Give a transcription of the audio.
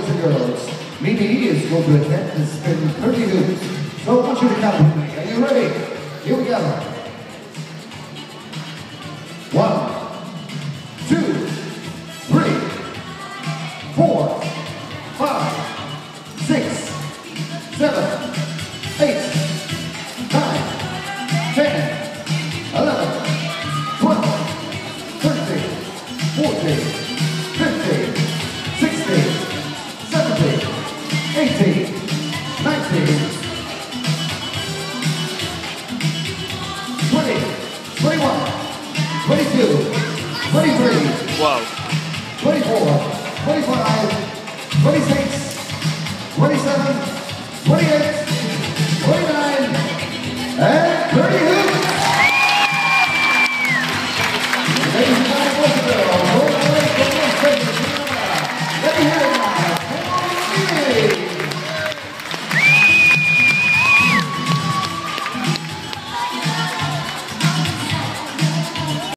boys and girls. Mimi is going to attempt to spin 30 hoops. So I want you to count with me. Are you ready? Here we go. One, two, three, four, five, six, seven, 22, 23, Whoa. 24, 25, 26, 27, 28,